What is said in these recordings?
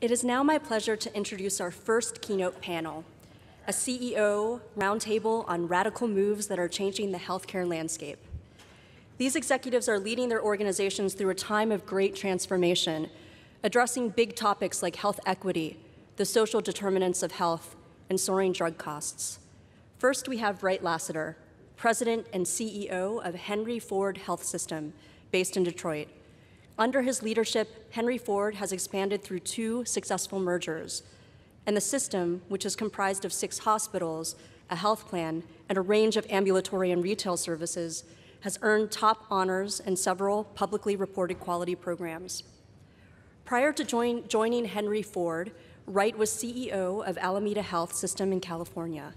It is now my pleasure to introduce our first keynote panel, a CEO roundtable on radical moves that are changing the healthcare landscape. These executives are leading their organizations through a time of great transformation, addressing big topics like health equity, the social determinants of health, and soaring drug costs. First, we have Wright Lassiter, President and CEO of Henry Ford Health System, based in Detroit. Under his leadership, Henry Ford has expanded through two successful mergers, and the system, which is comprised of six hospitals, a health plan, and a range of ambulatory and retail services, has earned top honors in several publicly reported quality programs. Prior to join, joining Henry Ford, Wright was CEO of Alameda Health System in California,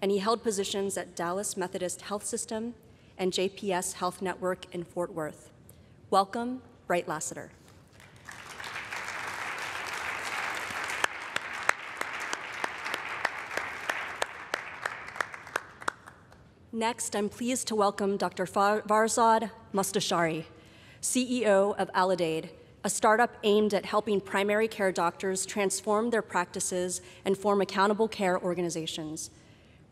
and he held positions at Dallas Methodist Health System and JPS Health Network in Fort Worth. Welcome, Wright Lassiter. Next, I'm pleased to welcome Dr. Farzad Mostashari, CEO of Aledade, a startup aimed at helping primary care doctors transform their practices and form accountable care organizations.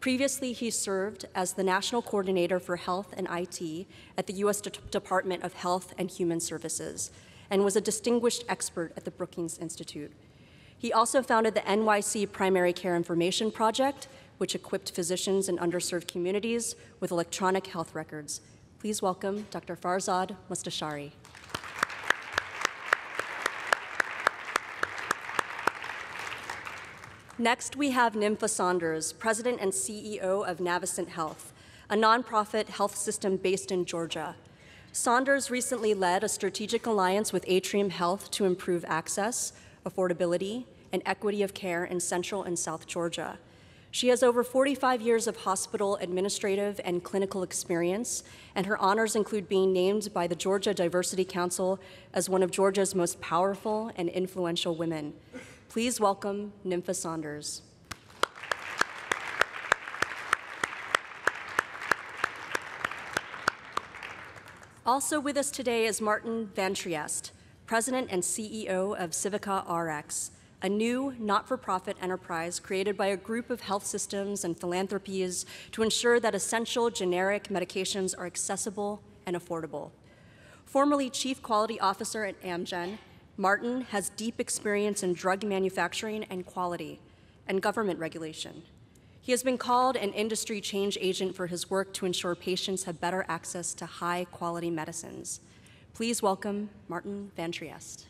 Previously, he served as the National Coordinator for Health and IT at the U.S. De Department of Health and Human Services and was a distinguished expert at the Brookings Institute. He also founded the NYC Primary Care Information Project, which equipped physicians in underserved communities with electronic health records. Please welcome Dr. Farzad Mostashari. Next, we have Ninfa Saunders, President and CEO of Navicent Health, a nonprofit health system based in Georgia. Saunders recently led a strategic alliance with Atrium Health to improve access, affordability, and equity of care in Central and South Georgia. She has over 45 years of hospital administrative and clinical experience, and her honors include being named by the Georgia Diversity Council as one of Georgia's most powerful and influential women. Please welcome Ninfa Saunders. Also with us today is Martin Van Trieste, President and CEO of Civica RX, a new not-for-profit enterprise created by a group of health systems and philanthropies to ensure that essential generic medications are accessible and affordable. Formerly Chief Quality Officer at Amgen, Martin has deep experience in drug manufacturing and quality and government regulation. He has been called an industry change agent for his work to ensure patients have better access to high quality medicines. Please welcome Martin Van Trieste.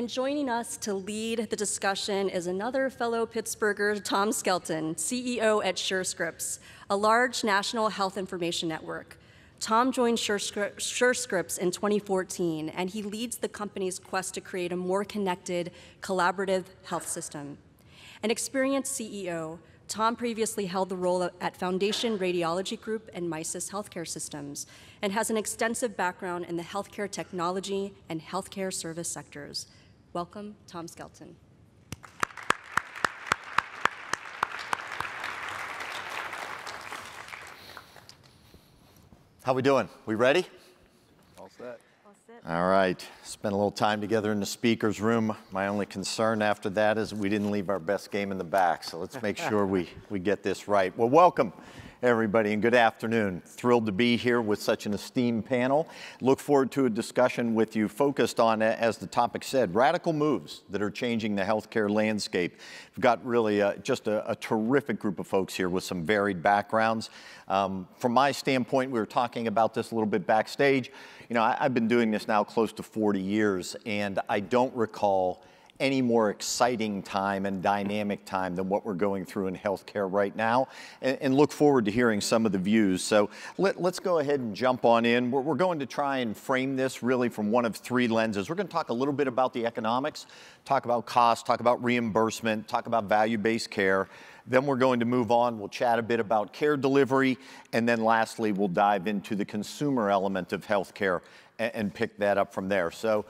And joining us to lead the discussion is another fellow Pittsburgher, Tom Skelton, CEO at SureScripts, a large national health information network. Tom joined SureScripts in 2014, and he leads the company's quest to create a more connected, collaborative health system. An experienced CEO, Tom previously held the role at Foundation Radiology Group and Misys Healthcare Systems, and has an extensive background in the healthcare technology and healthcare service sectors. Welcome, Tom Skelton. How we doing? We ready? All set. All set. All right. Spent a little time together in the speaker's room. My only concern after that is we didn't leave our best game in the back, so let's make sure we, we get this right. Well, welcome everybody, and good afternoon. Thrilled to be here with such an esteemed panel. Look forward to a discussion with you focused on, as the topic said, radical moves that are changing the healthcare landscape. We've got really a, just a, a, terrific group of folks here with some varied backgrounds. Um, from my standpoint, we were talking about this a little bit backstage. You know, I, I've been doing this now close to 40 years, and I don't recall any more exciting time and dynamic time than what we're going through in healthcare right now, and, and look forward to hearing some of the views. So let, us go ahead and jump on in. We're, we're, going to try and frame this really from one of three lenses. We're going to talk a little bit about the economics, talk about cost, talk about reimbursement, talk about value-based care. Then we're going to move on. We'll chat a bit about care delivery. And then lastly, we'll dive into the consumer element of healthcare and, and pick that up from there. So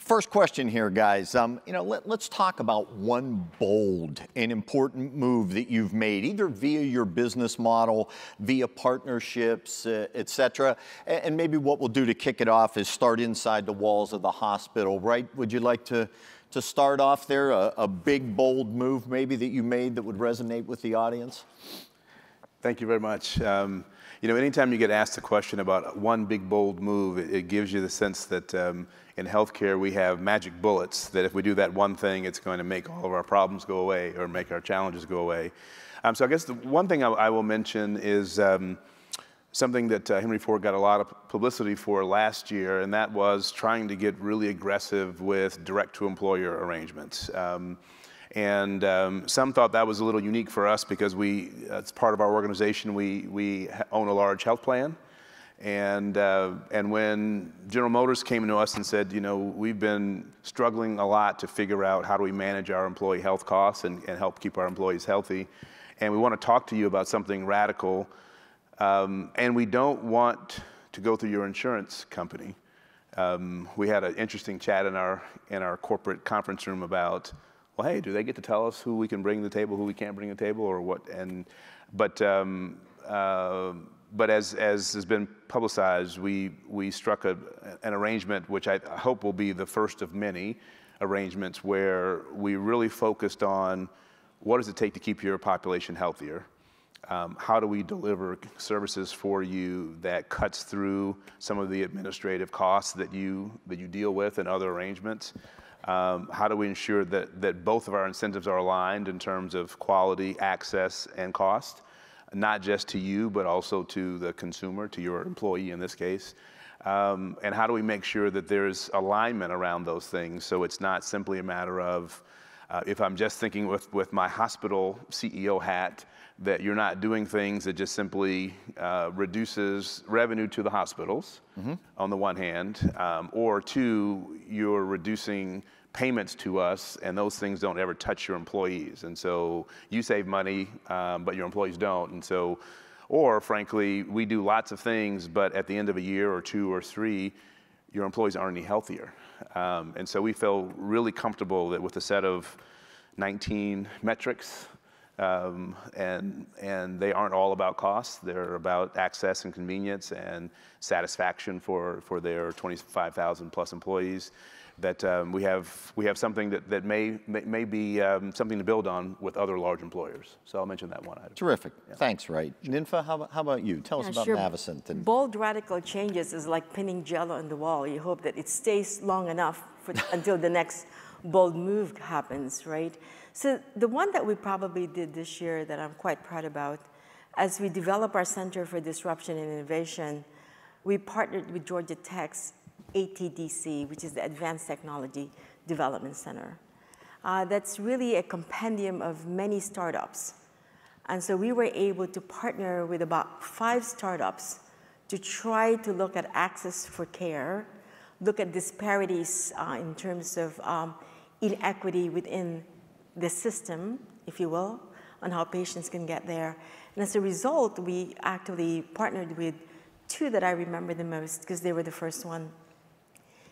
First question here, guys. Um, you know, let, us talk about one bold and important move that you've made, either via your business model, via partnerships, uh, et cetera. And, and maybe what we'll do to kick it off is start inside the walls of the hospital, right? Would you like to, to start off there, a, a big, bold move maybe that you made that would resonate with the audience? Thank you very much. Um, you know, anytime you get asked a question about one big, bold move, it, it gives you the sense that um, in healthcare, we have magic bullets that if we do that one thing, it's going to make all of our problems go away or make our challenges go away. Um, so I guess the one thing I, I will mention is um, something that uh, Henry Ford got a lot of publicity for last year, and that was trying to get really aggressive with direct-to-employer arrangements. Um, and um, some thought that was a little unique for us because we, as part of our organization, we, we own a large health plan. And, uh, and when General Motors came to us and said, you know, we've been struggling a lot to figure out how do we manage our employee health costs and, and help keep our employees healthy, and we want to talk to you about something radical, um, and we don't want to go through your insurance company. Um, we had an interesting chat in our, in our corporate conference room about, well, hey, do they get to tell us who we can bring to the table, who we can't bring to the table, or what? And, but, um, uh, but as, as has been publicized, we, we struck a, an arrangement which I hope will be the first of many arrangements where we really focused on what does it take to keep your population healthier? Um, how do we deliver services for you that cuts through some of the administrative costs that you, that you deal with and other arrangements? Um, how do we ensure that, that both of our incentives are aligned in terms of quality, access, and cost? not just to you, but also to the consumer, to your employee in this case? Um, and how do we make sure that there's alignment around those things so it's not simply a matter of uh, if I'm just thinking with, with my hospital CEO hat, that you're not doing things that just simply uh, reduces revenue to the hospitals mm-hmm. on the one hand, um, or two, you're reducing payments to us, and those things don't ever touch your employees. And so you save money, um, but your employees don't. And so, or frankly, we do lots of things, but at the end of a year or two or three, your employees aren't any healthier. Um, and so we feel really comfortable that with a set of 19 metrics, um, and, and they aren't all about cost. They're about access and convenience and satisfaction for, for their 25,000 plus employees that um, we, have, we have something that, that may, may, may be um, something to build on with other large employers. So I'll mention that one item. Terrific. Yeah. Thanks, Wright. Ninfa, how, how about you? Tell yeah, us about sure. Navicent. And... Bold radical changes is like pinning jello on the wall. You hope that it stays long enough for, until the next bold move happens, right? So the one that we probably did this year that I'm quite proud about, as we develop our Center for Disruption and Innovation, we partnered with Georgia Tech's ATDC, which is the Advanced Technology Development Center. Uh, that's really a compendium of many startups. And so we were able to partner with about five startups to try to look at access for care, look at disparities uh, in terms of um, inequity within the system, if you will, on how patients can get there. And as a result, we actually partnered with two that I remember the most because they were the first one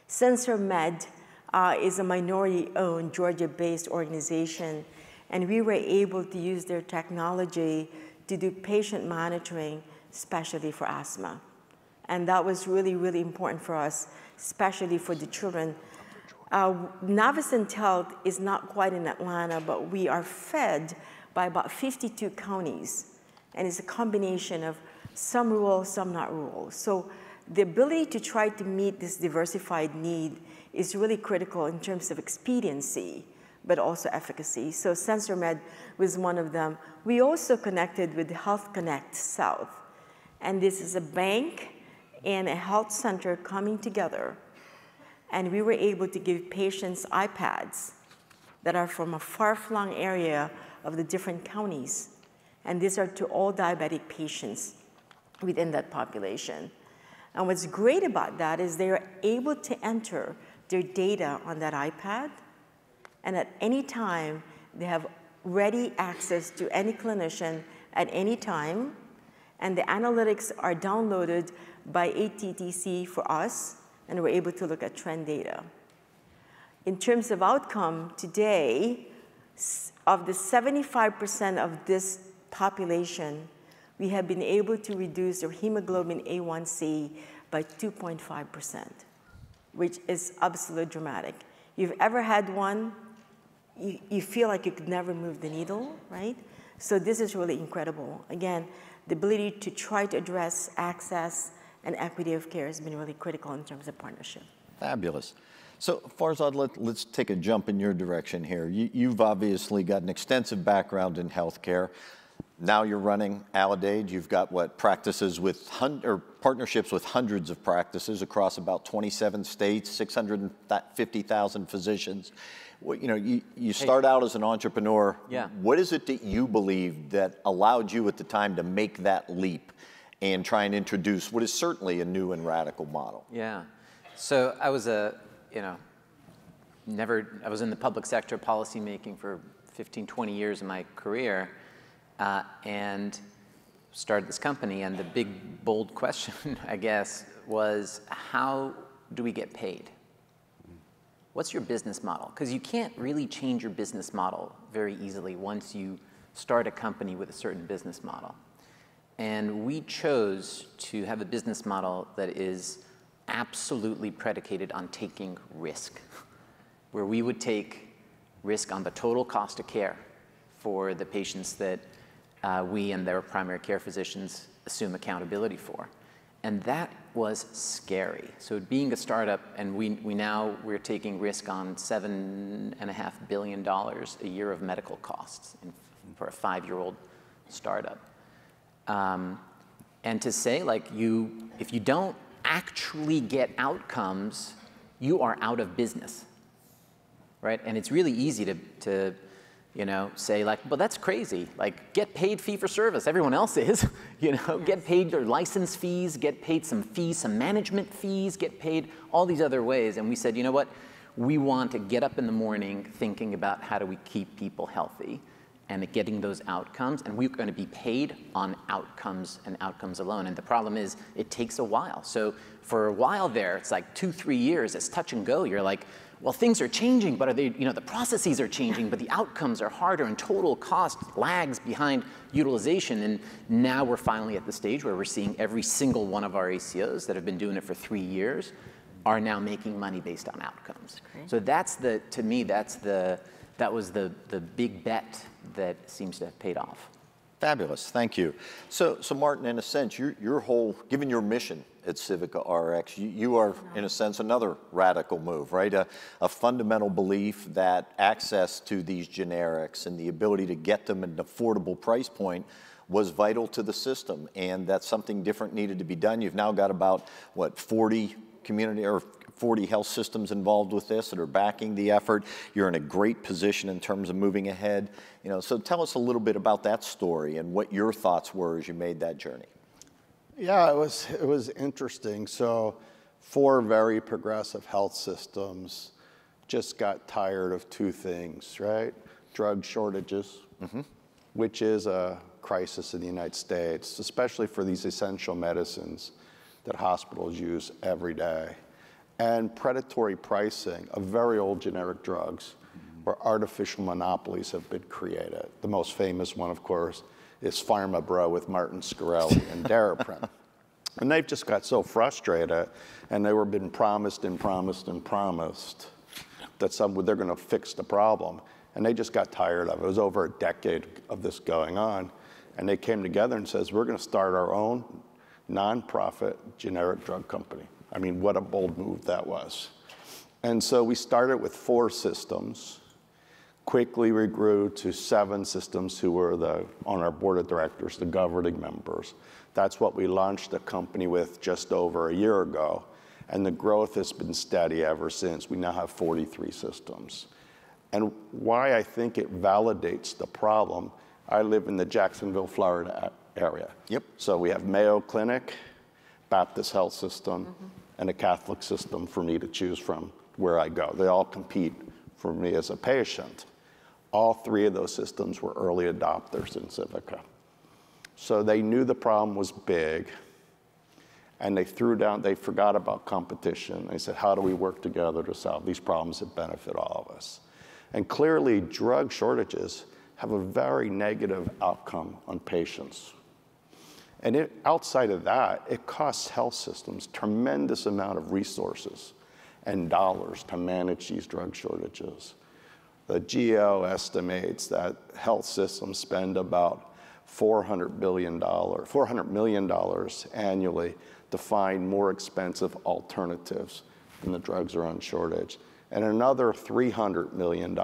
SensorMed uh, is a minority-owned, Georgia-based organization, and we were able to use their technology to do patient monitoring, especially for asthma. And that was really, really important for us, especially for the children. Uh, Navicent Health is not quite in Atlanta, but we are fed by about 52 counties, and it's a combination of some rural, some not rural. So the ability to try to meet this diversified need is really critical in terms of expediency, but also efficacy. So SensorMed was one of them. We also connected with Health Connect South, and this is a bank and a health center coming together, and we were able to give patients iPads that are from a far-flung area of the different counties, and these are to all diabetic patients within that population. And what's great about that is they're able to enter their data on that iPad, and at any time, they have ready access to any clinician at any time, and the analytics are downloaded by ATDC for us, and we're able to look at trend data. In terms of outcome, today, of the 75% of this population, we have been able to reduce their hemoglobin A1C by 2.5%, which is absolutely dramatic. You've ever had one, you, you feel like you could never move the needle, right? So this is really incredible. Again, the ability to try to address access and equity of care has been really critical in terms of partnership. Fabulous. So Farzad, let, us take a jump in your direction here. You, have obviously got an extensive background in healthcare. Now you're running Aledade. You've got what practices with hun- or partnerships with hundreds of practices across about 27 states, 650,000 physicians. You know, you, you start hey. out as an entrepreneur. Yeah. What is it that you believe that allowed you at the time to make that leap and try and introduce what is certainly a new and radical model? Yeah. So I was a, you know, never, I was in the public sector policy making for 15, 20 years of my career uh, and started this company. And the big, bold question, I guess, was how do we get paid? What's your business model? Because you can't really change your business model very easily once you start a company with a certain business model. And we chose to have a business model that is absolutely predicated on taking risk, where we would take risk on the total cost of care for the patients that uh, we and their primary care physicians assume accountability for. And that was scary. So being a startup, and we, we now, we're taking risk on seven and a half billion dollars a year of medical costs in, for a five-year-old startup. Um, and to say like you, if you don't actually get outcomes, you are out of business, right? And it's really easy to, to you know, say like, well, that's crazy. Like, get paid fee for service. Everyone else is, you know, get paid your license fees, get paid some fees, some management fees, get paid all these other ways. And we said, you know what? We want to get up in the morning thinking about how do we keep people healthy and getting those outcomes. And we're going to be paid on outcomes and outcomes alone. And the problem is, it takes a while. So for a while there, it's like two, three years, it's touch and go. You're like, well, things are changing, but are they, you know, the processes are changing, but the outcomes are harder and total cost lags behind utilization. And now we're finally at the stage where we're seeing every single one of our ACOs that have been doing it for three years are now making money based on outcomes. So that's the, to me, that's the, that was the, the big bet that seems to have paid off. Fabulous, thank you. So, so Martin, in a sense, your, your whole, given your mission at Civica RX, you, you are, in a sense, another radical move, right? A, a, fundamental belief that access to these generics and the ability to get them at an affordable price point was vital to the system, and that something different needed to be done. You've now got about, what, 40 community or 40 health systems involved with this that are backing the effort. You're in a great position in terms of moving ahead. You know, so tell us a little bit about that story and what your thoughts were as you made that journey. Yeah, it was it was interesting. So, four very progressive health systems just got tired of two things, right? Drug shortages, mm-hmm. which is a crisis in the United States, especially for these essential medicines that hospitals use every day and predatory pricing of very old generic drugs where artificial monopolies have been created. The most famous one, of course, is Pharma Bro with Martin Shkreli and Daraprim. and they've just got so frustrated, and they were been promised and promised and promised that some, they're going to fix the problem. And they just got tired of it. It was over a decade of this going on. And they came together and says, we're going to start our own nonprofit generic drug company. I mean, what a bold move that was. And so we started with four systems. Quickly we grew to seven systems who were the, on our board of directors, the governing members. That's what we launched the company with just over a year ago. And the growth has been steady ever since. We now have 43 systems. And why I think it validates the problem, I live in the Jacksonville, Florida area. Yep. So we have Mayo Clinic, Baptist Health System, mm-hmm. and a Catholic system for me to choose from where I go. They all compete for me as a patient. All three of those systems were early adopters in Civica. So they knew the problem was big. and they threw down, they forgot about competition. They said, how do we work together to solve these problems that benefit all of us? And clearly, drug shortages have a very negative outcome on patients. And it, outside of that, it costs health systems tremendous amount of resources and dollars to manage these drug shortages. The GAO estimates that health systems spend about $400 billion, $400 million annually to find more expensive alternatives when the drugs are on shortage, and another $300 million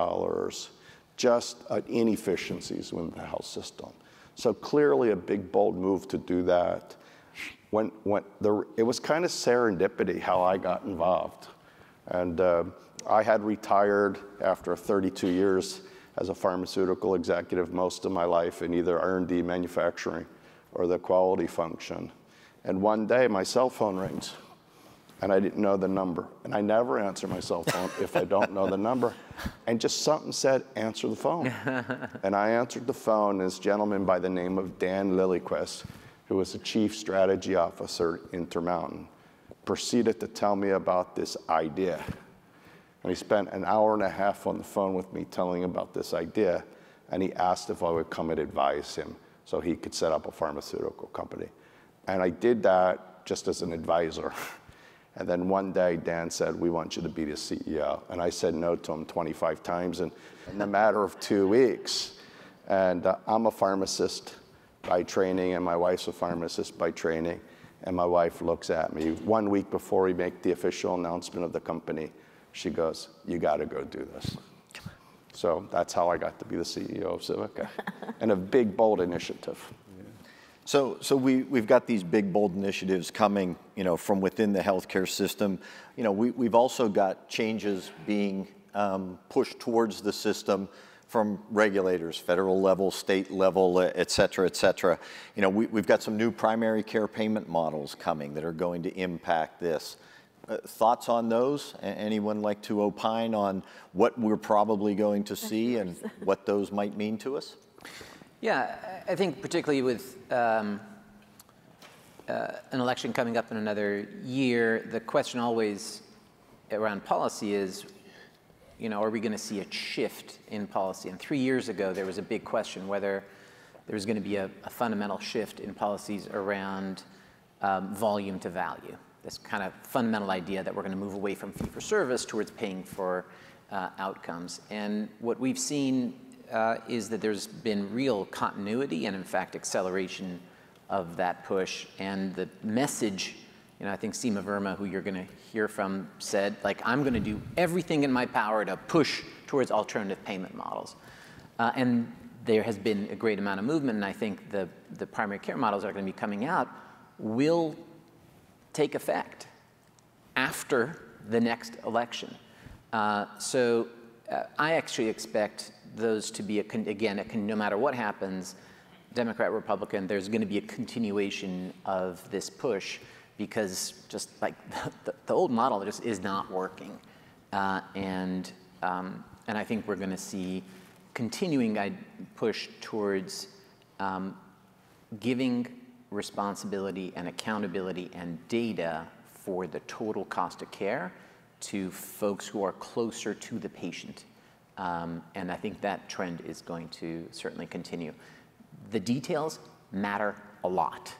just at inefficiencies within the health system. So clearly a big, bold move to do that. When, when the, it was kind of serendipity how I got involved. And uh, I had retired after 32 years as a pharmaceutical executive most of my life in either R&D manufacturing or the quality function. And one day my cell phone rings and I didn't know the number. And I never answer my cell phone if I don't know the number. And just something said, answer the phone. and I answered the phone, and this gentleman by the name of Dan Liljenquist, who was the chief strategy officer at Intermountain, proceeded to tell me about this idea. And he spent an hour and a half on the phone with me telling about this idea. And he asked if I would come and advise him so he could set up a pharmaceutical company. And I did that just as an advisor. And then one day, Dan said, We want you to be the CEO. And I said no to him 25 times in, in a matter of two weeks. And uh, I'm a pharmacist by training, and my wife's a pharmacist by training. And my wife looks at me one week before we make the official announcement of the company. She goes, You got to go do this. So that's how I got to be the CEO of Civica, and a big, bold initiative. So, so we, we've got these big, bold initiatives coming, you know, from within the healthcare system. You know, we, we've also got changes being um, pushed towards the system from regulators, federal level, state level, et cetera, et cetera. You know, we, we've got some new primary care payment models coming that are going to impact this. Uh, thoughts on those? A- anyone like to opine on what we're probably going to see and what those might mean to us? Yeah, I think particularly with um, uh, an election coming up in another year, the question always around policy is, you know, are we going to see a shift in policy? And three years ago, there was a big question whether there was going to be a, a fundamental shift in policies around um, volume to value. This kind of fundamental idea that we're going to move away from fee for service towards paying for uh, outcomes. And what we've seen uh, is that there's been real continuity and, in fact, acceleration of that push. And the message, you know, I think Seema Verma, who you're going to hear from, said, like, I'm going to do everything in my power to push towards alternative payment models. Uh, and there has been a great amount of movement, and I think the, the primary care models that are going to be coming out will take effect after the next election. Uh, so uh, I actually expect those to be, a again, a no matter what happens, Democrat, Republican, there's going to be a continuation of this push because just like the, the old model just is not working. Uh, and, um, and I think we're going to see continuing I push towards um, giving responsibility and accountability and data for the total cost of care to folks who are closer to the patient. Um, and I think that trend is going to certainly continue. The details matter a lot.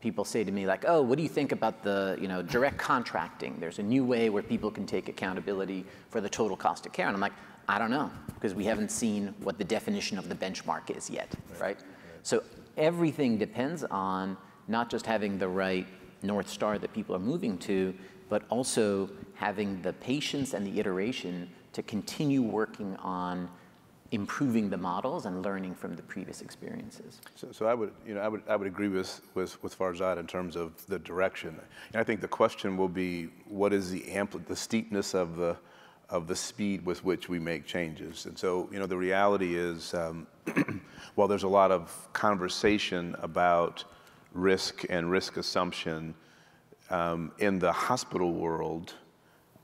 People say to me like, "Oh, what do you think about the, you know, direct contracting? There's a new way where people can take accountability for the total cost of care." And I'm like, "I don't know, because we haven't seen what the definition of the benchmark is yet, right?" right? So everything depends on not just having the right north star that people are moving to, but also having the patience and the iteration to continue working on improving the models and learning from the previous experiences. So, so I would, you know, I would, I would agree with, with, with Farzad in terms of the direction. And I think the question will be, what is the ampli- the steepness of the, of the speed with which we make changes? And so, you know, the reality is, um, while there's a lot of conversation about risk and risk assumption um, in the hospital world,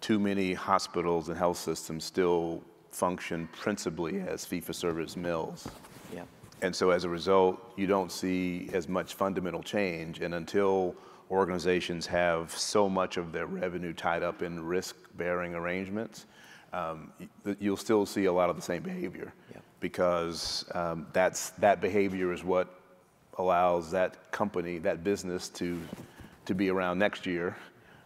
too many hospitals and health systems still function principally as fee-for-service mills. Yeah. And so as a result, you don't see as much fundamental change. And until organizations have so much of their revenue tied up in risk-bearing arrangements, um, you'll still see a lot of the same behavior because um, that's that behavior is what allows that company, that business to to be around next year,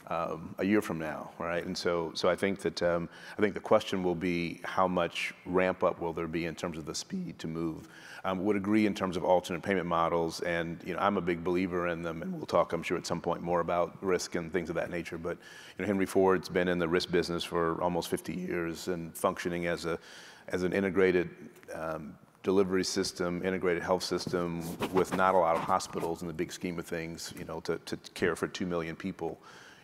um, a year from now, right? And so, so I think that um, I think the question will be how much ramp up will there be in terms of the speed to move. Um, would agree in terms of alternate payment models, and you know I'm a big believer in them, and we'll talk, I'm sure, at some point more about risk and things of that nature. But you know, Henry Ford's been in the risk business for almost 50 years and functioning as a as an integrated um, delivery system, integrated health system with not a lot of hospitals in the big scheme of things, you know, to, to care for 2 million people.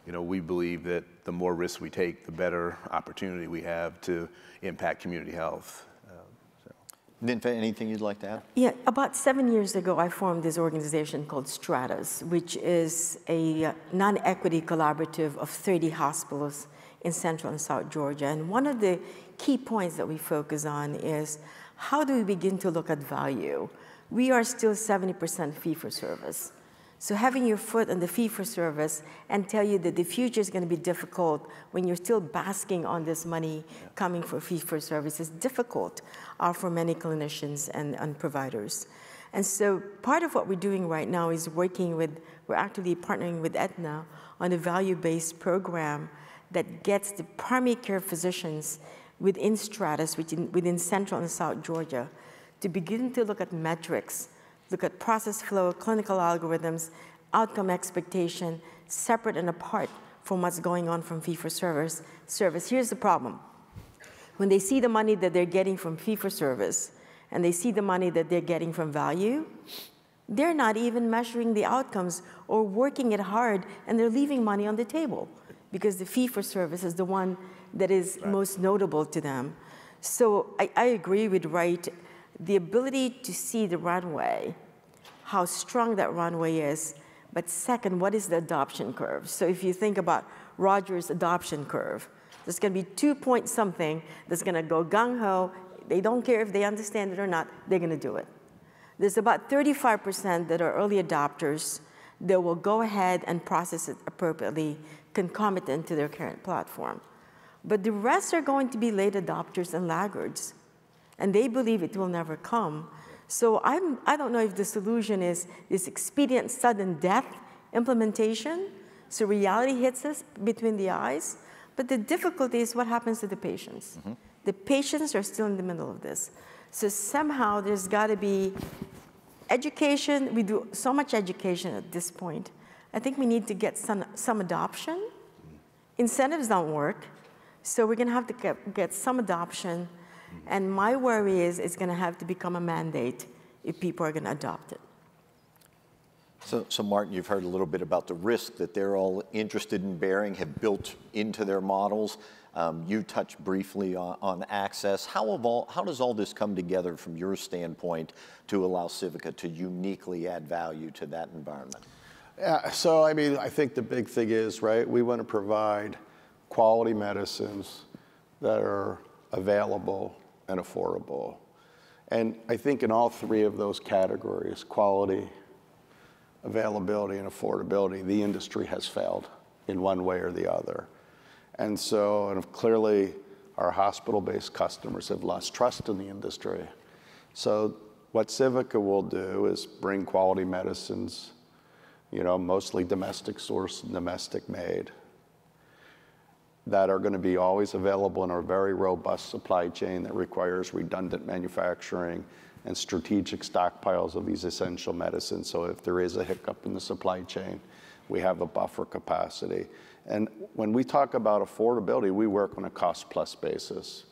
You know, we believe that the more risks we take, the better opportunity we have to impact community health. So. Ninfa, anything you'd like to add? Yeah, about seven years ago, I formed this organization called Stratus, which is a uh, non-equity collaborative of 30 hospitals in Central and South Georgia. And one of the key points that we focus on is how do we begin to look at value? We are still 70% fee for service. So having your foot on the fee for service and tell you that the future is going to be difficult when you're still basking on this money coming for fee for service is difficult uh, for many clinicians and, and providers. And so part of what we're doing right now is working with, we're actually partnering with Aetna on a value-based program that gets the primary care physicians within Stratus, within, within Central and South Georgia, to begin to look at metrics, look at process flow, clinical algorithms, outcome expectation, separate and apart from what's going on from fee for service. Service. Here's the problem: when they see the money that they're getting from fee for service, and they see the money that they're getting from value, they're not even measuring the outcomes or working it hard, and they're leaving money on the table because the fee for service is the one that is right. most notable to them. So I, I agree with Wright. The ability to see the runway, how strong that runway is, but second, what is the adoption curve? So if you think about Rogers' adoption curve, there's going to be two point something that's going to go gung ho. They don't care if they understand it or not, they're going to do it. There's about 35% that are early adopters that will go ahead and process it appropriately, concomitant to their current platform. But the rest are going to be late adopters and laggards, and they believe it will never come. So I'm, I don't know if the solution is this expedient sudden death implementation, so reality hits us between the eyes, but the difficulty is what happens to the patients. Mm -hmm. The patients are still in the middle of this. So somehow there's got to be education. We do so much education at this point. I think we need to get some, some adoption. Incentives don't work. So we're going to have to get, get some adoption. And my worry is it's going to have to become a mandate if people are going to adopt it. So, so, Martin, you've heard a little bit about the risk that they're all interested in bearing, have built into their models. Um, you touched briefly on, on access. How, all, how, does all this come together from your standpoint to allow Civica to uniquely add value to that environment? So I mean, I think the big thing is, right, we want to provide quality medicines that are available and affordable. And I think in all three of those categories, quality, availability, and affordability, the industry has failed in one way or the other. And so, and clearly, our hospital-based customers have lost trust in the industry. So what Civica will do is bring quality medicines, you know, mostly domestic sourced, domestic made, that are going to be always available in our very robust supply chain that requires redundant manufacturing and strategic stockpiles of these essential medicines. So if there is a hiccup in the supply chain, we have a buffer capacity. And when we talk about affordability, we work on a cost plus basis.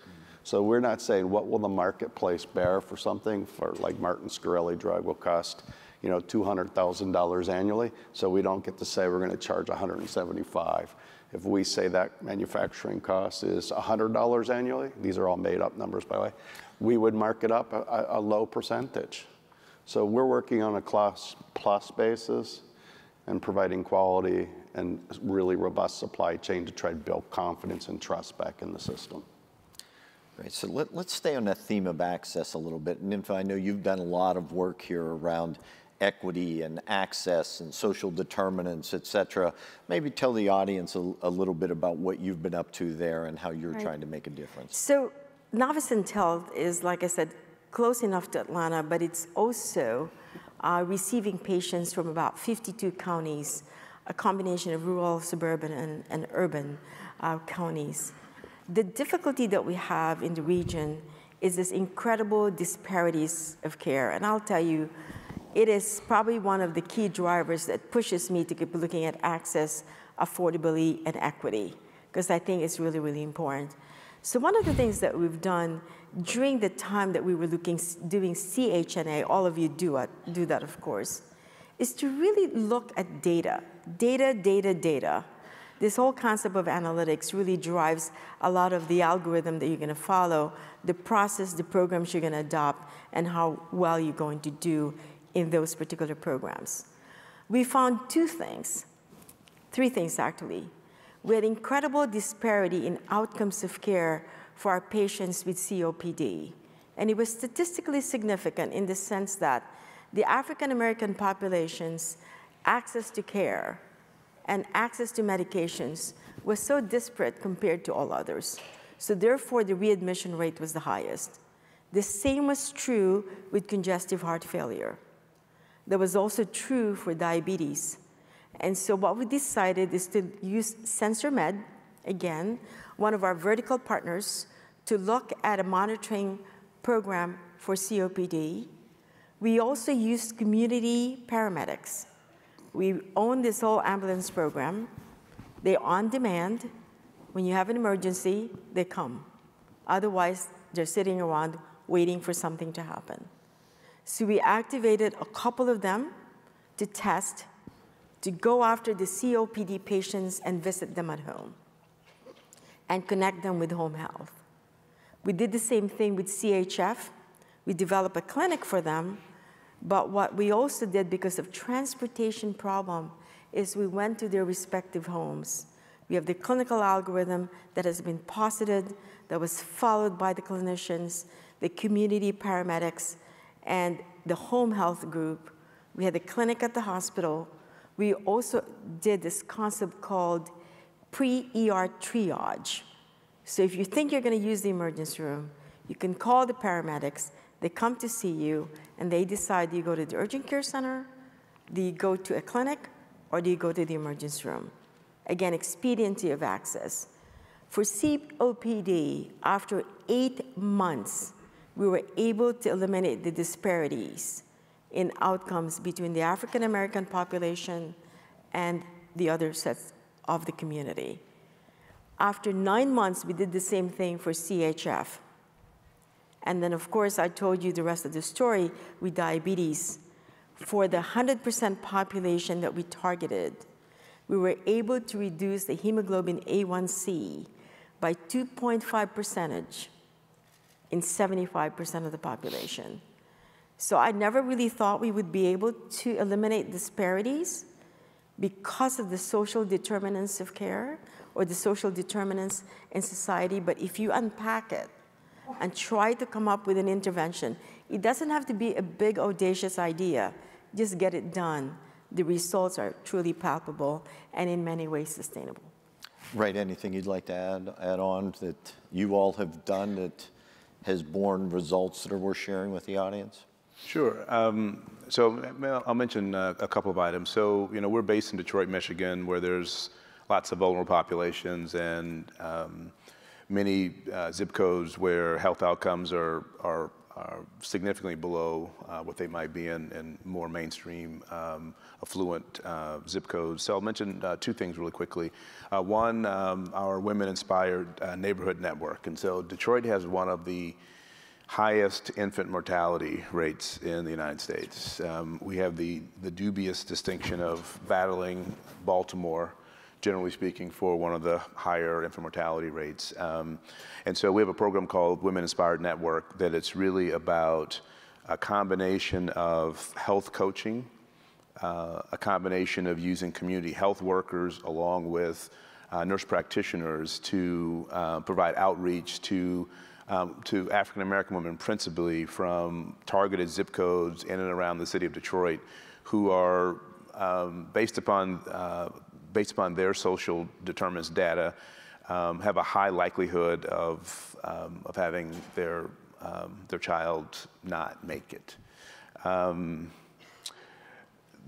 So we're not saying what will the marketplace bear for something for like Martin Shkreli drug will cost, you know, $200,000 annually. So we don't get to say we're going to charge 175. If we say that manufacturing cost is $100 annually, these are all made up numbers, by the way, we would mark it up a, a low percentage. So we're working on a cost plus basis and providing quality and really robust supply chain to try to build confidence and trust back in the system. Great. So let, us stay on that theme of access a little bit. And I know you've done a lot of work here around equity and access and social determinants, et cetera. Maybe tell the audience a, a little bit about what you've been up to there and how you're trying to make a difference. So Navicent Health is, like I said, close enough to Atlanta, but it's also uh, receiving patients from about 52 counties, a combination of rural, suburban, and, and urban uh, counties. The difficulty that we have in the region is this incredible disparities of care. And I'll tell you, it is probably one of the key drivers that pushes me to keep looking at access, affordability, and equity, because I think it's really, really important. So one of the things that we've done during the time that we were looking, doing CHNA, all of you do, it, do that, of course, is to really look at data, data, data, data. This whole concept of analytics really drives a lot of the algorithm that you're going to follow, the process, the programs you're going to adopt, and how well you're going to do in those particular programs. We found two things, three things actually. We had incredible disparity in outcomes of care for our patients with COPD. And it was statistically significant in the sense that the African American population's access to care and access to medications was so disparate compared to all others. So therefore, the readmission rate was the highest. The same was true with congestive heart failure. That was also true for diabetes. And so what we decided is to use SensorMed, again, one of our vertical partners, to look at a monitoring program for COPD. We also used community paramedics. We own this whole ambulance program. They're on demand. When you have an emergency, they come. Otherwise, they're sitting around waiting for something to happen. So we activated a couple of them to test, to go after the COPD patients and visit them at home and connect them with home health. We did the same thing with CHF. We developed a clinic for them, but what we also did because of transportation problem is we went to their respective homes. We have the clinical algorithm that has been posited, that was followed by the clinicians, the community paramedics, and the home health group. We had a clinic at the hospital. We also did this concept called pre-ER triage. So if you think you're going to use the emergency room, you can call the paramedics. They come to see you, and they decide do you go to the urgent care center, do you go to a clinic, or do you go to the emergency room? Again, expediency of access. For COPD, after eight months, we were able to eliminate the disparities in outcomes between the African American population and the other sets of the community. After nine months, we did the same thing for CHF. And then, of course, I told you the rest of the story with diabetes. For the 100% population that we targeted, we were able to reduce the hemoglobin A1C by 2.5 percentage in 75% of the population. So I never really thought we would be able to eliminate disparities because of the social determinants of care or the social determinants in society. But if you unpack it and try to come up with an intervention, it doesn't have to be a big, audacious idea. Just get it done. The results are truly palpable and in many ways sustainable. Right. Anything you'd like to add, add on that you all have done that has borne results that are worth sharing with the audience? Sure. Um, so I'll mention uh, a couple of items. So, you know, we're based in Detroit, Michigan, where there's lots of vulnerable populations and um, many uh, zip codes where health outcomes are, are, are significantly below uh, what they might be in, in more mainstream, um, affluent uh, zip codes. So I'll mention uh, two things really quickly. Uh, one, um, our women-inspired uh, neighborhood network. And so Detroit has one of the highest infant mortality rates in the United States. Um, we have the, the dubious distinction of battling Baltimore generally speaking, for one of the higher infant mortality rates. Um, and so we have a program called Women Inspired Network that it's really about a combination of health coaching, uh, a combination of using community health workers along with uh, nurse practitioners to uh, provide outreach to um, to African American women principally from targeted zip codes in and around the city of Detroit who are um, based upon uh, based upon their social determinants data um, have a high likelihood of um, of having their um, their child not make it. Um,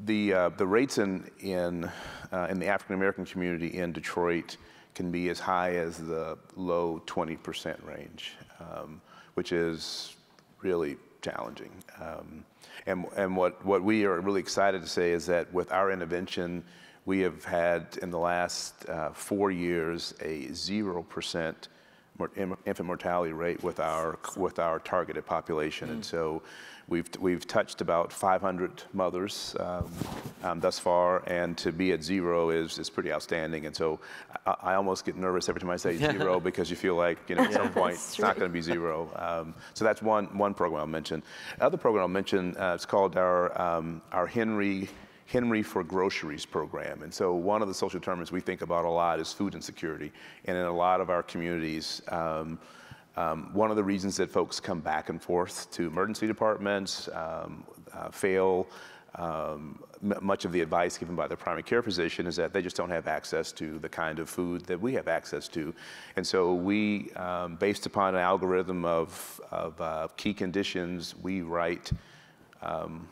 the, uh, the rates in, in, uh, in the African American community in Detroit can be as high as the low 20% range, um, which is really challenging. Um, and and what, what we are really excited to say is that with our intervention, we have had in the last uh, four years a 0% infant mortality rate with our, with our targeted population. Mm. And so we've, we've touched about 500 mothers um, um, thus far, and to be at zero is, is pretty outstanding. And so I, I almost get nervous every time I say zero because you feel like, you know, at some point it's not going to be zero. Um, so that's one, one program I'll mention. Another program I'll mention, uh, it's called our, um, our Henry Henry for Groceries program. And so one of the social determinants we think about a lot is food insecurity. And in a lot of our communities, um, um, one of the reasons that folks come back and forth to emergency departments, um, uh, fail, um, much of the advice given by their primary care physician is that they just don't have access to the kind of food that we have access to. And so we, um, based upon an algorithm of, of uh, key conditions, we write um,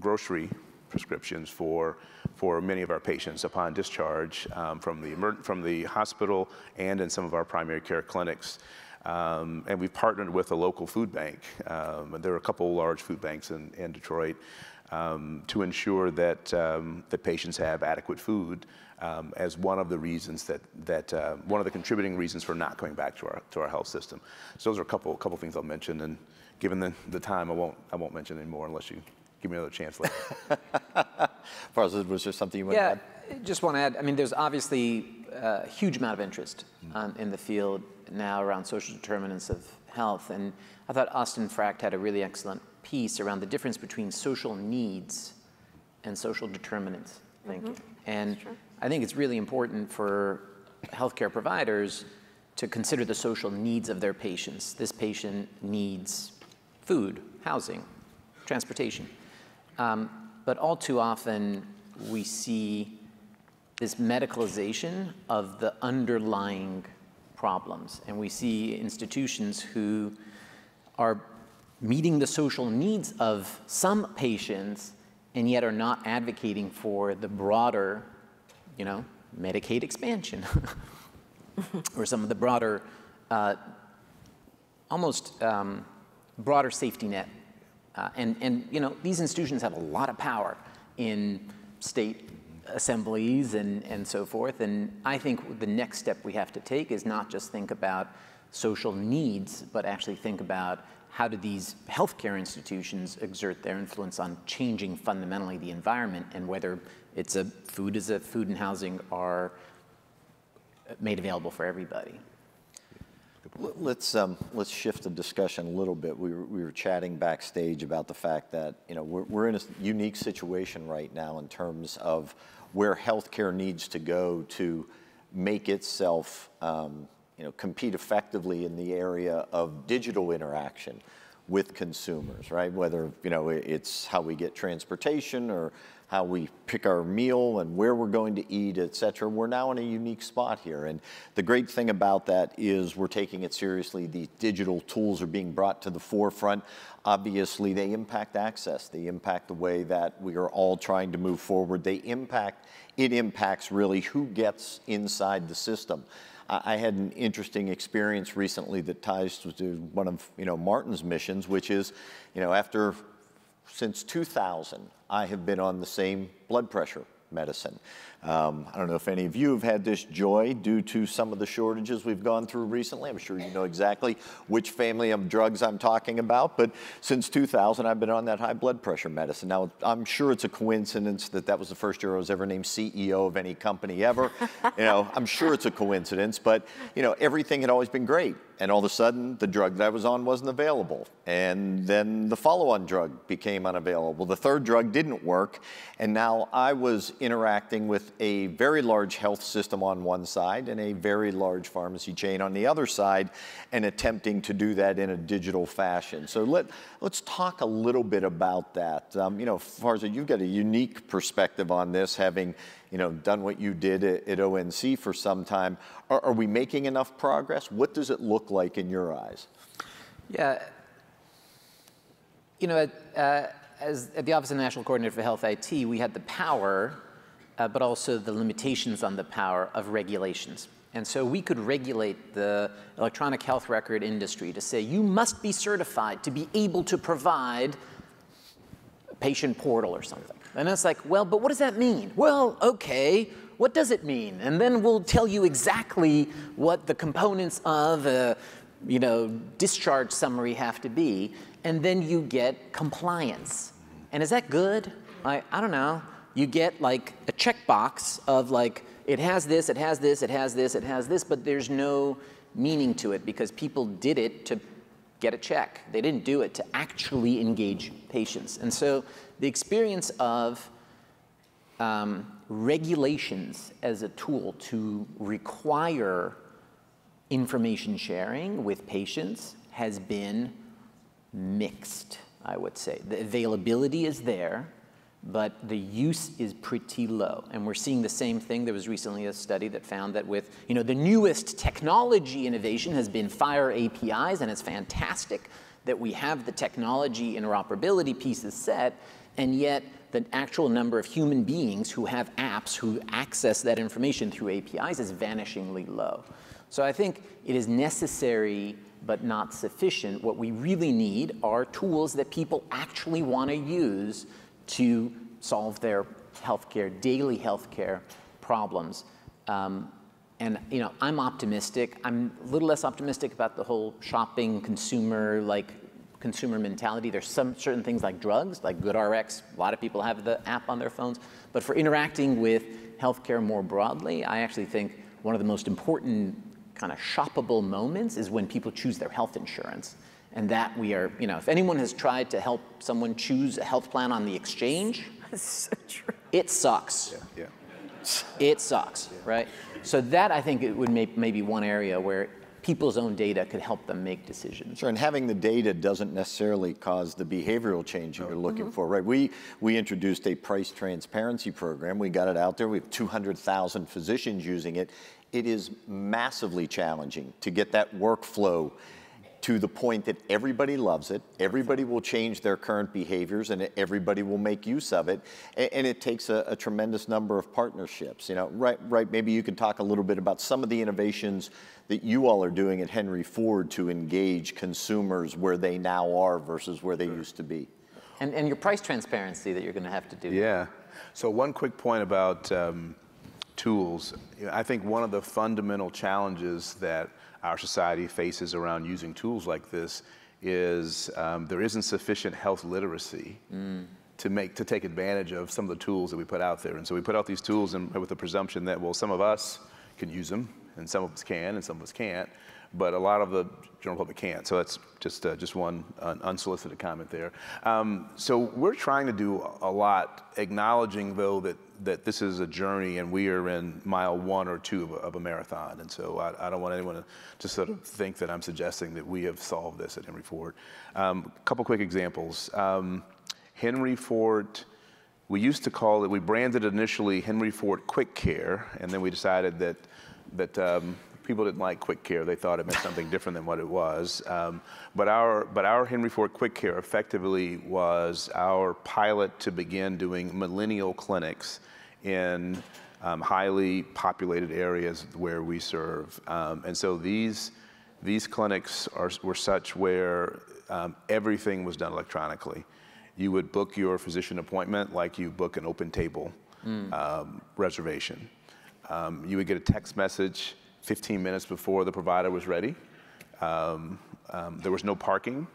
grocery prescriptions for, for many of our patients upon discharge um, from, the, from the hospital and in some of our primary care clinics. Um, and we've partnered with a local food bank. Um, there are a couple large food banks in, in Detroit um, to ensure that, um, that patients have adequate food um, as one of the reasons that, that uh, one of the contributing reasons for not coming back to our, to our health system. So those are a couple, couple things I'll mention. And given the, the time, I won't, I won't mention anymore unless you give me another chance later. Farzad, was there something you want yeah, to add? just want to add, I mean, there's obviously a huge amount of interest um, in the field now around social determinants of health. And I thought Austin Frakt had a really excellent piece around the difference between social needs and social determinants Thank Mm-hmm. And I think it's really important for healthcare providers to consider the social needs of their patients. This patient needs food, housing, transportation. Um, but all too often, we see this medicalization of the underlying problems. And we see institutions who are meeting the social needs of some patients and yet are not advocating for the broader, you know, Medicaid expansion or some of the broader, uh, almost um, broader safety net uh, and, and you know, these institutions have a lot of power in state assemblies and, and so forth. And I think the next step we have to take is not just think about social needs, but actually think about how do these healthcare institutions exert their influence on changing fundamentally the environment and whether it's a food as a food and housing are made available for everybody. Let's, um, let's shift the discussion a little bit. We were, we were chatting backstage about the fact that you know, we're, we're in a unique situation right now in terms of where healthcare needs to go to make itself um, you know, compete effectively in the area of digital interaction with consumers, right? Whether you know it's how we get transportation or how we pick our meal and where we're going to eat, et cetera. We're now in a unique spot here. And the great thing about that is we're taking it seriously. The digital tools are being brought to the forefront. Obviously, they impact access. They impact the way that we are all trying to move forward. They impact, it impacts really who gets inside the system. I had an interesting experience recently that ties to one of you know Martin's missions, which is, you know, after since 2000, I have been on the same blood pressure medicine. Um, I don't know if any of you have had this joy due to some of the shortages we've gone through recently. I'm sure you know exactly which family of drugs I'm talking about, but since 2000, I've been on that high blood pressure medicine. Now, I'm sure it's a coincidence that that was the first year I was ever named CEO of any company ever. you know, I'm sure it's a coincidence, but you know, everything had always been great. And all of a sudden, the drug that I was on wasn't available. And then the follow on drug became unavailable. The third drug didn't work. And now I was interacting with a very large health system on one side and a very large pharmacy chain on the other side and attempting to do that in a digital fashion. So let, let's talk a little bit about that. Um, you know, Farzad, you've got a unique perspective on this, having you know, done what you did at, at ONC for some time. Are, are we making enough progress? What does it look like in your eyes? Yeah. You know, uh, as at the Office of the National Coordinator for Health IT, we had the power, uh, but also the limitations on the power of regulations. And so we could regulate the electronic health record industry to say, you must be certified to be able to provide a patient portal or something. And it's like, well, but what does that mean? Well, okay, what does it mean? And then we'll tell you exactly what the components of a you know, discharge summary have to be, and then you get compliance. And is that good? I, I don't know. You get like a checkbox of like, it has this, it has this, it has this, it has this, but there's no meaning to it because people did it to get a check. They didn't do it to actually engage patients. And so the experience of um, regulations as a tool to require information sharing with patients has been mixed, I would say. The availability is there, but the use is pretty low. And we're seeing the same thing. There was recently a study that found that with, you know, the newest technology innovation has been FHIR APIs, and it's fantastic that we have the technology interoperability pieces set, and yet the actual number of human beings who have apps who access that information through APIs is vanishingly low. So I think it is necessary but not sufficient. What we really need are tools that people actually want to use to solve their healthcare, daily healthcare problems. Um, and you know, I'm optimistic. I'm a little less optimistic about the whole shopping consumer like consumer mentality. There's some certain things like drugs, like GoodRx. A lot of people have the app on their phones. But for interacting with healthcare more broadly, I actually think one of the most important kind of shoppable moments is when people choose their health insurance. And that we are, you know, if anyone has tried to help someone choose a health plan on the exchange, so true. it sucks. Yeah. It sucks, right? So that I think it would make maybe one area where people's own data could help them make decisions. Sure, and having the data doesn't necessarily cause the behavioral change you're oh. looking mm-hmm. for, right? We, we introduced a price transparency program. We got it out there. We have 200,000 physicians using it. It is massively challenging to get that workflow to the point that everybody loves it, everybody will change their current behaviors, and everybody will make use of it. And it takes a, a, tremendous number of partnerships. You know, right, right. Maybe you can talk a little bit about some of the innovations that you all are doing at Henry Ford to engage consumers where they now are versus where they used to be. And, and your price transparency that you're going to have to do. Yeah. So one quick point about um, tools. I think one of the fundamental challenges that our society faces around using tools like this is um, there isn't sufficient health literacy mm. to make to take advantage of some of the tools that we put out there. And so we put out these tools and with the presumption that well, some of us can use them, and some of us can, and some of us can't. But a lot of the general public can't. So that's just uh, just one unsolicited comment there. Um, so we're trying to do a lot, acknowledging though that that this is a journey and we are in mile one or two of a, of a marathon. And so I, I, don't want anyone to just sort of think that I'm suggesting that we have solved this at Henry Ford. A um, couple quick examples. Um, Henry Ford, we used to call it, we branded it initially Henry Ford Quick Care, and then we decided that, that um, people didn't like quick care. They thought it meant something different than what it was. Um, but our but our Henry Ford Quick Care effectively was our pilot to begin doing millennial clinics in um, highly populated areas where we serve. Um, and so these, these clinics are, were such where um, everything was done electronically. You would book your physician appointment like you book an OpenTable mm. reservation. Um, you would get a text message 15 minutes before the provider was ready. Um, there was no parking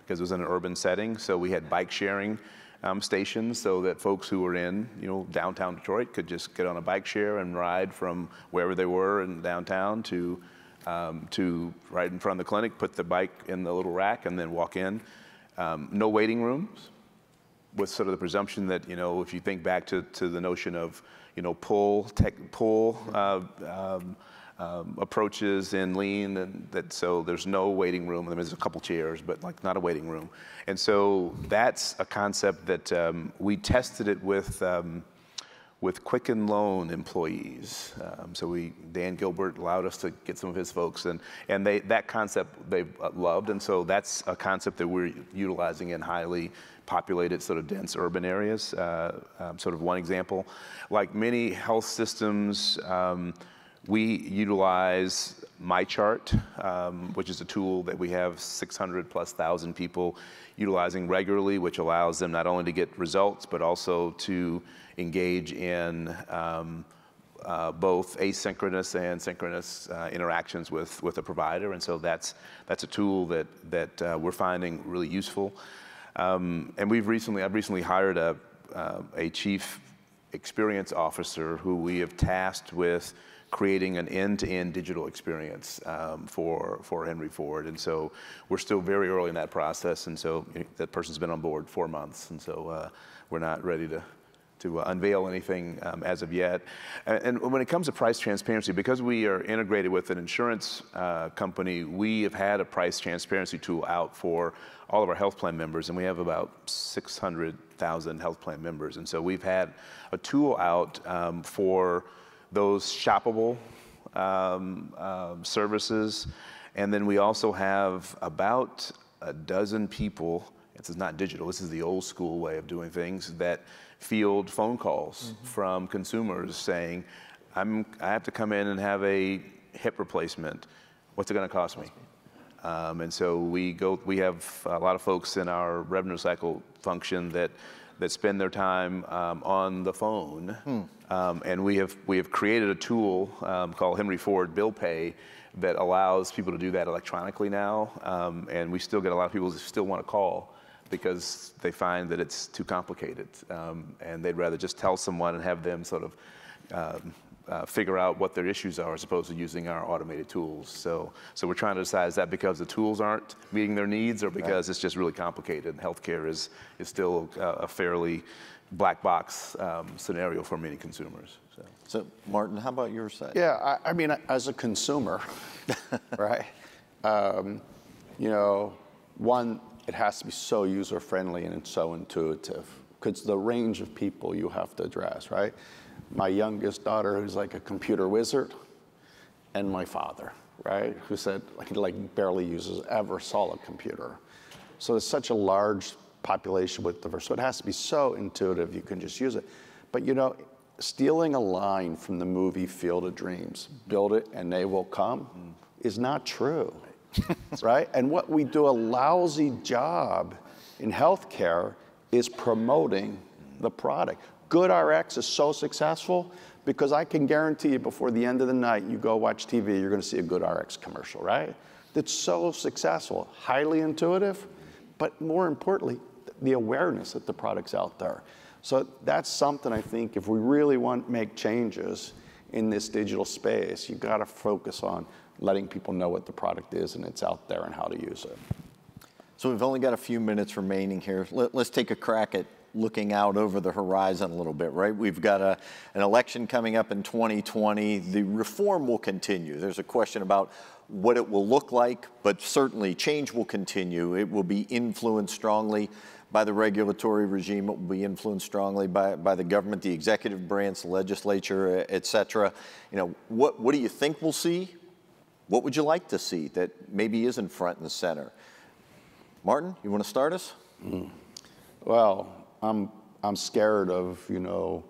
because it was in an urban setting, so we had bike sharing um, stations so that folks who were in, you know, downtown Detroit could just get on a bike share and ride from wherever they were in downtown to, um, to right in front of the clinic, put the bike in the little rack and then walk in. Um, no waiting rooms. with sort of the presumption that, you know, if you think back to, to the notion of, you know, pull, tech, pull uh, um, approaches in lean, and that so there's no waiting room. I mean, there's a couple chairs, but like not a waiting room. And so that's a concept that um, we tested it with. Um, with Quicken Loan employees. Um, so we, Dan Gilbert allowed us to get some of his folks, and, and they, that concept they've uh, loved, and so that's a concept that we're utilizing in highly populated, sort of dense urban areas. Uh, um, sort of one example. Like many health systems, um, we utilize MyChart, um, which is a tool that we have 600 plus thousand people utilizing regularly, which allows them not only to get results, but also to engage in um, uh, both asynchronous and synchronous uh, interactions with, with a provider. And so that's, that's a tool that, that uh, we're finding really useful. Um, and we've recently, I've recently hired a, uh, a chief experience officer who we have tasked with creating an end-to-end digital experience um, for, for Henry Ford. And so we're still very early in that process. And so that person's been on board four months. And so uh, we're not ready to to uh, unveil anything um, as of yet. And, and, when it comes to price transparency, because we are integrated with an insurance uh, company, we have had a price transparency tool out for all of our health plan members, and we have about 600,000 health plan members. And so we've had a tool out um, for those shoppable um, uh, services. And then we also have about a dozen people, this is not digital, this is the old school way of doing things, that field phone calls mm-hmm. from consumers saying, I'm, I have to come in and have a hip replacement. What's it going to cost me? Um, and so we go. We have a lot of folks in our revenue cycle function that that spend their time um, on the phone, hmm. um, and we have we have created a tool um, called Henry Ford Bill Pay that allows people to do that electronically now. Um, and we still get a lot of people who still want to call because they find that it's too complicated um, and they'd rather just tell someone and have them sort of um, uh, figure out what their issues are as opposed to using our automated tools. So, so we're trying to decide is that because the tools aren't meeting their needs or because right. it's just really complicated and healthcare is, is still a, a fairly black box um, scenario for many consumers. So. so. Martin, how about your side? Yeah, I, I mean, as a consumer, right? Um, you know, one, it has to be so user friendly and it's so intuitive because the range of people you have to address, right? My youngest daughter, who's like a computer wizard, and my father, right, who said he like barely uses ever saw a computer. So it's such a large population with diverse. So it has to be so intuitive you can just use it. But you know, stealing a line from the movie Field of Dreams, build it and they will come, mm. is not true. right? And what we do a lousy job in healthcare is promoting the product. GoodRx is so successful because I can guarantee you before the end of the night, you go watch TV, you're going to see a GoodRx commercial, right? That's so successful, highly intuitive, but more importantly, the awareness that the product's out there. So that's something I think if we really want to make changes in this digital space, you've got to focus on letting people know what the product is and it's out there and how to use it. So we've only got a few minutes remaining here. Let, us take a crack at looking out over the horizon a little bit, right? We've got a, an election coming up in 2020. The reform will continue. There's a question about what it will look like, but certainly change will continue. It will be influenced strongly by the regulatory regime. It will be influenced strongly by, by the government, the executive branch, legislature, et cetera. You know, what, what do you think we'll see? What would you like to see that maybe isn't front and center? Martin, you want to start us? Mm. Well, I'm, I'm scared of, you know,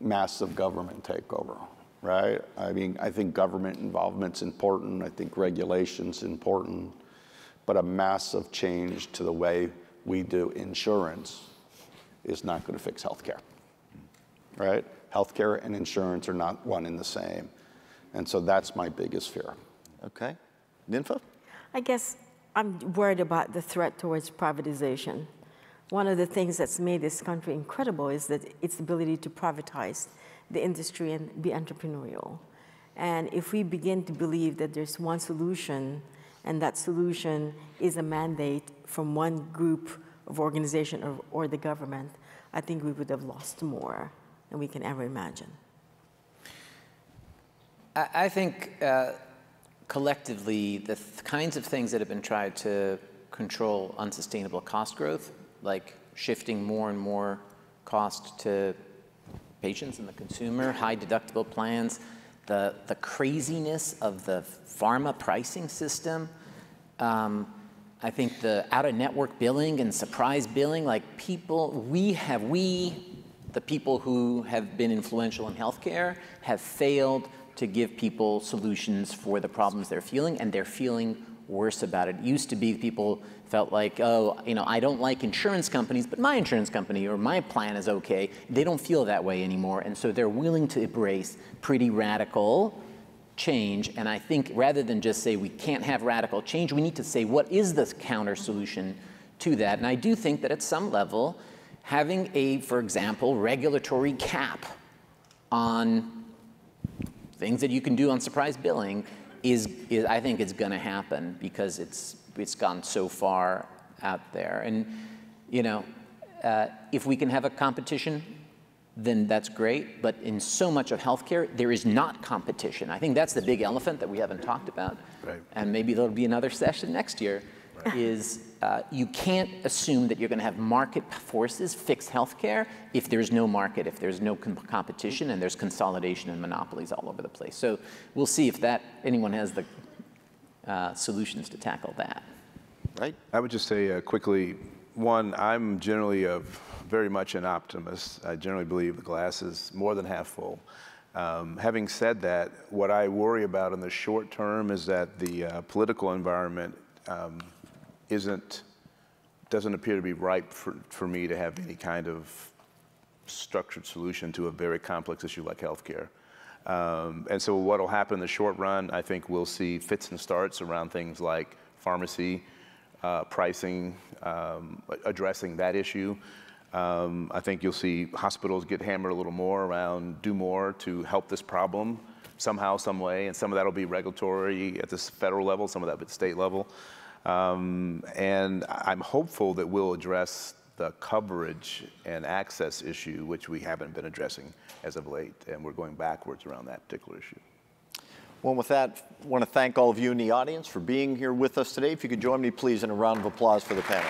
massive government takeover, right? I mean, I think government involvement's important. I think regulation's important. But a massive change to the way we do insurance is not going to fix healthcare, right? Healthcare and insurance are not one and the same. And so that's my biggest fear. Okay. Ninfa? I guess I'm worried about the threat towards privatization. One of the things that's made this country incredible is that its ability to privatize the industry and be entrepreneurial. And if we begin to believe that there's one solution and that solution is a mandate from one group of organization or, or the government, I think we would have lost more than we can ever imagine. I, I think uh, collectively, the th- kinds of things that have been tried to control unsustainable cost growth, like shifting more and more cost to patients and the consumer, high deductible plans, the, the craziness of the pharma pricing system. Um, I think the out of network billing and surprise billing, like people, we have, we, the people who have been influential in healthcare, have failed to give people solutions for the problems they're feeling, and they're feeling worse about it. It used to be people felt like, oh, you know, I don't like insurance companies, but my insurance company or my plan is okay. They don't feel that way anymore, and so they're willing to embrace pretty radical change. And I think rather than just say we can't have radical change, we need to say what is the counter solution to that. And I do think that at some level, having a, for example, regulatory cap on things that you can do on surprise billing is, is I think it's going to happen because it's it's gone so far out there. And you know, uh, if we can have a competition, then that's great. But in so much of healthcare, there is not competition. I think that's the big elephant that we haven't talked about. Right. And maybe there'll be another session next year. Is uh, you can't assume that you're going to have market forces fix healthcare if there's no market, if there's no com- competition, and there's consolidation and monopolies all over the place. So we'll see if that anyone has the uh, solutions to tackle that. Right? I would just say uh, quickly, one, I'm generally a, very much an optimist. I generally believe the glass is more than half full. Um, having said that, what I worry about in the short term is that the uh, political environment um, isn't, doesn't appear to be ripe for, for me to have any kind of structured solution to a very complex issue like healthcare. Um, and so what will happen in the short run, I think we'll see fits and starts around things like pharmacy, uh, pricing, um, addressing that issue. Um, I think you'll see hospitals get hammered a little more around do more to help this problem somehow, some way, and some of that will be regulatory at the federal level, some of that at the state level. Um, and I'm hopeful that we'll address the coverage and access issue, which we haven't been addressing as of late, and we're going backwards around that particular issue. Well, with that, I want to thank all of you in the audience for being here with us today. If you could join me, please, in a round of applause for the panel.